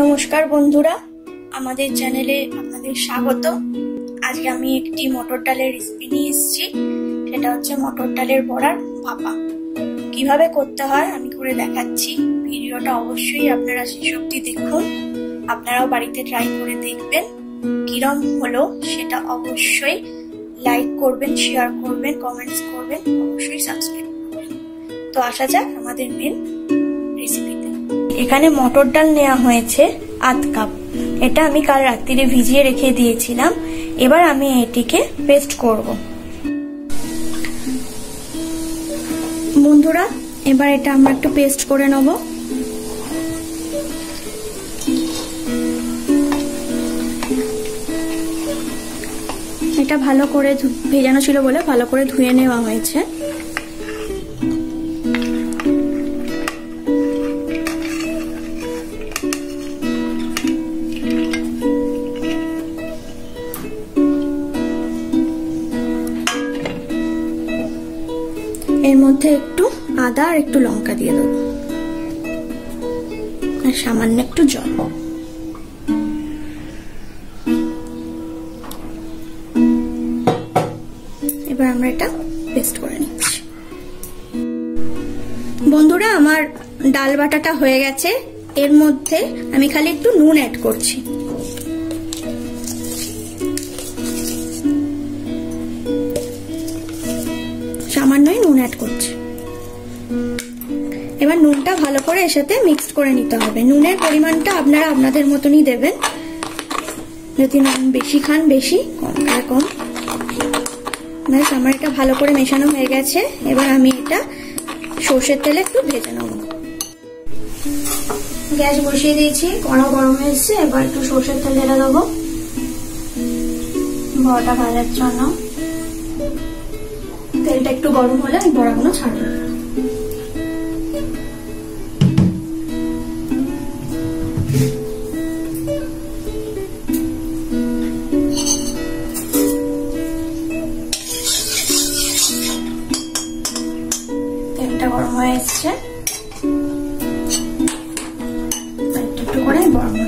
নমস্কার বন্ধুরা, আমাদের চ্যানেলে আপনাদের স্বাগত। আজকে আমি একটি মটর ডালের রেসিপি নিয়ে এসেছি, সেটা হচ্ছে মটর ডালের বড়ার ভাপা। কীভাবে করতে হয় আমি করে দেখাচ্ছি, ভিডিওটা অবশ্যই আপনারা শেষ অবধি দেখুন, আপনারাও বাড়িতে ট্রাই করে দেখবেন, কিরম হলো সেটা অবশ্যই লাইক করবেন শেয়ার করবেন কমেন্টস করবেন, অবশ্যই সাবস্ক্রাইব করবেন। তো আসা যাক আমাদের মেন এখানে মটর ডাল নেওয়া হয়েছে আধ কাপ। এটা আমি কাল রাত্রিরে ভিজিয়ে রেখে দিয়েছিলাম। এবার আমি এটিকে পেস্ট করব। বন্ধুরা, এবার এটা আমরা একটু পেস্ট করে নেব। এটা ভালো করে ভেজানো ছিল বলে ভালো করে ধুয়ে নেওয়া হয়েছে। মধ্যে একটু আদা আর একটু লঙ্কা দিয়ে দেবো। আর সামান্য একটু জল। এবার আমরা এটা পেস্ট করে নিচ্ছি। বন্ধুরা, আমার ডাল বাটাটা হয়ে গেছে। এর মধ্যে আমি খালি একটু নুন অ্যাড করছি। সামান্যই অ্যাড করছি। এবার নুনটা ভালো করে এর সাথে মিক্সড করে নিতে হবে। নুনের পরিমাণটা আপনারা আপনাদের মতনই দেবেন। যদি নুন বেশি খান, বেশি, কম কম। ব্যাস, আমার এটা ভালো করে মেশানো হয়ে গেছে। এবার আমি এটা সর্ষের তেলে একটু ভেজে নেব। গ্যাস বসিয়ে দিয়েছি, কড়া গরম হয়েছে এবার একটু সর্ষের তেল ঢেলে দেবো। বড়াটা ভাজার জন্য। তেলটা একটু গরম হলে আমি বড়াগুলো ছাড়বো। তেলটা গরম হয়ে এসছে। একটু করে বড়াগুলো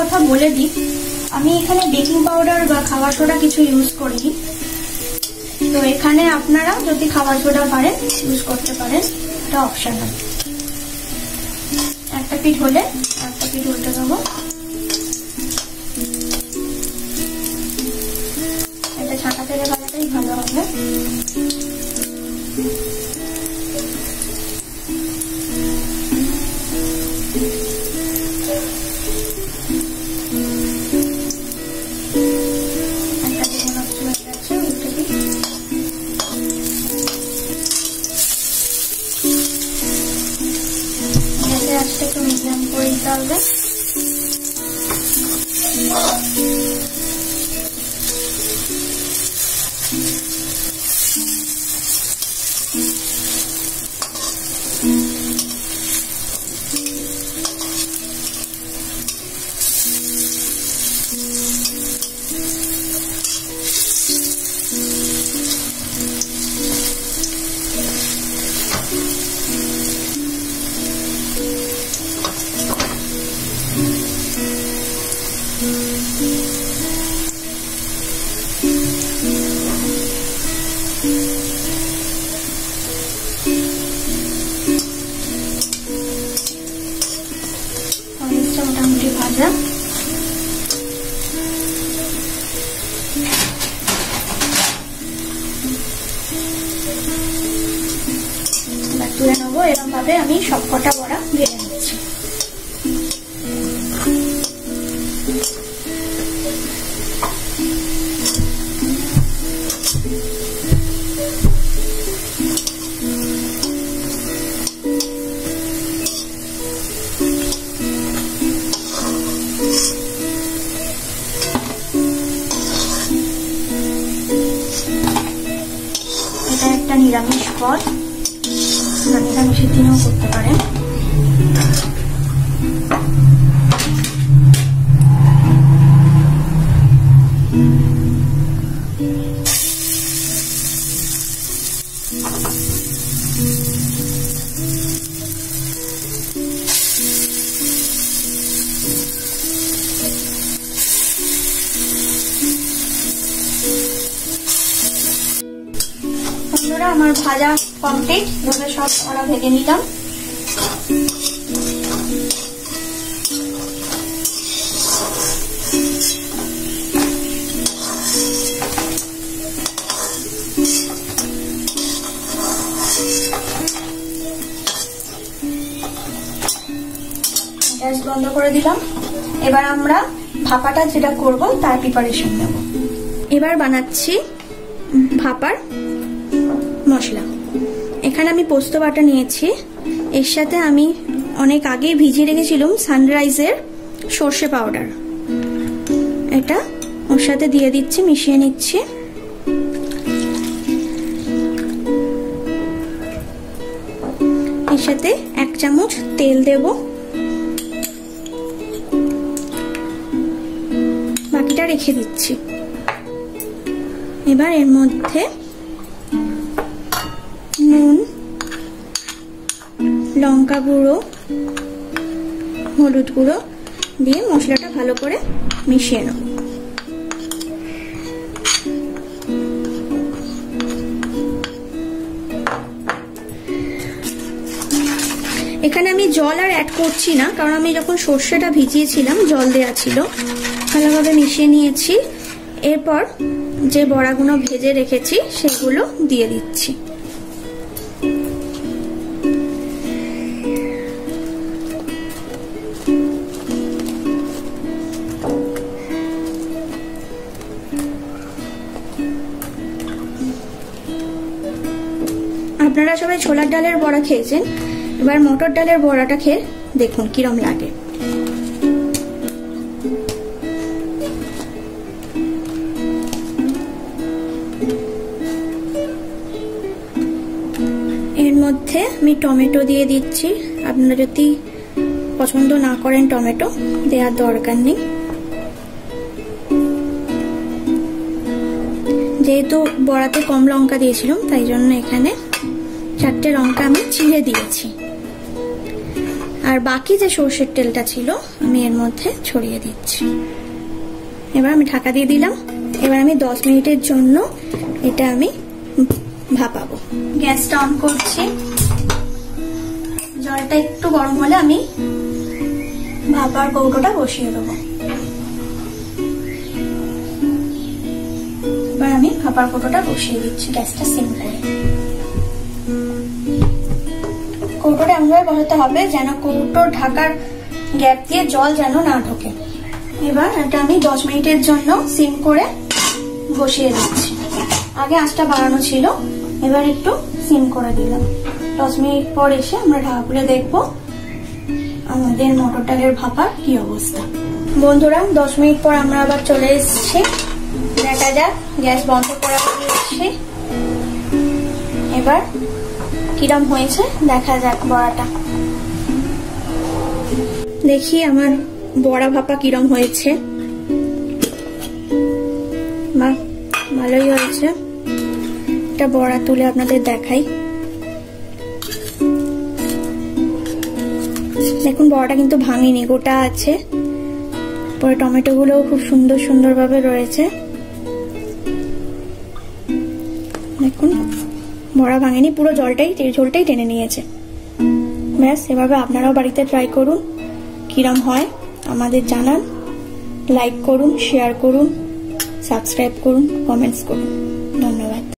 কথা বলে দিই। আমি এখানে বেকিং পাউডার বা খাবার সোডা কিছু ইউজ করিনি। তো এখানে আপনারা যদি খাবার সোডা পারেন ইউজ করতে পারেন। এটা অপশনাল একটা পিঠ হলে একটা পিঠ উল্টে দেবো। এটা ছাঁকা তেলে ভালো হবে। নিরামিষ পদ। নিরামিষের দিনেও করতে পারেন। আমার ভাজা কমপ্লিট এভাবে সব কড়া ভেজে নিলাম। গ্যাস বন্ধ করে দিলাম। এবার আমরা ভাপাটা যেটা করব, তার প্রিপারেশন নেব। এবার বানাচ্ছি ভাপার মশলা। এখানে আমি পোস্ত বাটা নিয়েছি। এর সাথে আমি অনেক আগেই ভিজিয়ে রেখেছিলাম সানরাইজের সর্ষে পাউডার। এটা ওর সাথে দিয়ে দিচ্ছি, মিশিয়ে নিচ্ছি। এর সাথে এক চামচ তেল দেব। বাকিটা রেখে দিচ্ছি। এবার এর মধ্যে নুন, লঙ্কা গুঁড়ো, হলুদ গুঁড়ো দিয়ে মশলাটা ভালো করে মিশিয়ে নেব এখানে আমি জল আর অ্যাড করছি না, কারণ আমি যখন সর্ষেটা ভিজিয়েছিলাম, জল দেওয়া ছিল, ভালোভাবে মিশিয়ে নিয়েছি। এরপর যে বড়াগুলো ভেজে রেখেছি, সেগুলো দিয়ে দিচ্ছি। আপনারা ছোলার ডালের বড়া খেয়েছেন? এবার মটর ডালের বড়াটা খেয়ে দেখুন কিরম লাগে। এর মধ্যে আমি টমেটো দিয়ে দিচ্ছি। আপনারা যদি পছন্দ না করেন টমেটো, দেওয়ার দরকার নেই। যেহেতু বড়াতে কম লঙ্কা দিয়েছিলাম, তাই জন্য এখানে চারটে লঙ্কা আমি চিড়ে দিয়েছি। আর বাকি যে সর্ষের তেলটা ছিল, আমি এর মধ্যে ছড়িয়ে দিচ্ছি। এবার আমি ঢাকা দিয়ে দিলাম। এবার আমি দশ মিনিটের জন্য এটা আমি ভাপাবো। গ্যাসটা অন করছি। জলটা একটু গরম হলে আমি ভাপার কৌটোটা বসিয়ে দেবো। এবার আমি ভাপার কৌটোটা বসিয়ে দিচ্ছি, গ্যাসটা সিম করে। এমনভাবে বসাতে হবে, যেন কৌটোর ঢাকার গ্যাপ দিয়ে জল যেন না ঢোকে। এবার এটা আমি দশ মিনিটের জন্য সিম করে বসিয়ে দিচ্ছি। আগে আঁচটা বাড়ানো ছিল, এবার একটু সিম করে দিলাম। দশ মিনিট পর এসে আমরা ঢাকা খুলে দেখব আমাদের মটর ডালের ভাপার কি অবস্থা। বন্ধুরা, দশ মিনিট পর আমরা আবার চলে এসেছি। দেখা যাক, গ্যাস বন্ধ করা এবার কিরম হয়েছে? দেখা যাক বড়াটা। দেখি আমার বড়া ভাপা কিরম হয়েছে। বাহ, ভালোই হয়েছে। একটা বড়া তুলে আপনাদের দেখাই। দেখুন, বড়াটা কিন্তু ভাঙিনি, গোটা আছে। পরে টমেটো গুলোও খুব সুন্দর সুন্দর ভাবে রয়েছে। দেখুন। বড়া ভাঙেনি, পুরো জলটাই ঝোলটাই টেনে নিয়েছে। ব্যাস, এভাবে আপনারাও বাড়িতে ট্রাই করুন, কিরম হয় আমাদের জানান। লাইক করুন শেয়ার করুন সাবস্ক্রাইব করুন কমেন্টস করুন।